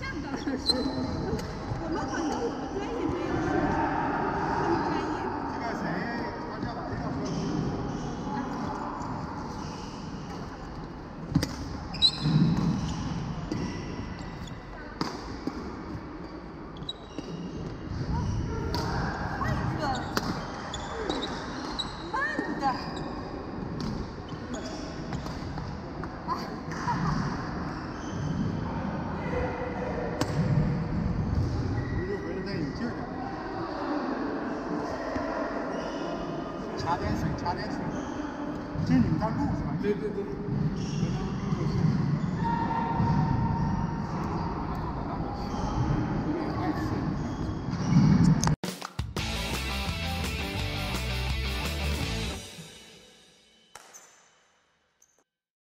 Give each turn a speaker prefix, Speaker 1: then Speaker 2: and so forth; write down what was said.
Speaker 1: 像的，但是我们反正我们专业。
Speaker 2: 茶点水，这是你们在录是吧？对对对。
Speaker 3: 对对对